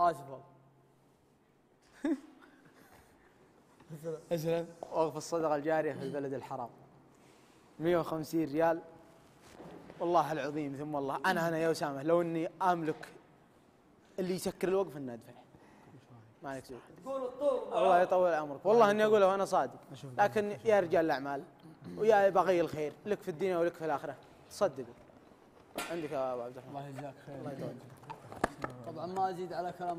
اسف والله اسلم وقف الصدقة الجارية في البلد الحرام. 150 ريال. والله العظيم ثم الله. أنا أنا يا أسامة لو إني أملك اللي يسكر الوقف اني أدفع. ما عليك سوء. تقول الطور. الله يطول عمرك. والله إني اقولها وأنا صادق. لكن يا رجال الأعمال ويا بغي الخير لك في الدنيا ولك في الآخرة. تصدقوا عندك يا أبو عبد الرحمن. الله يجزاك خير. الله يطول ما أزيد على كلام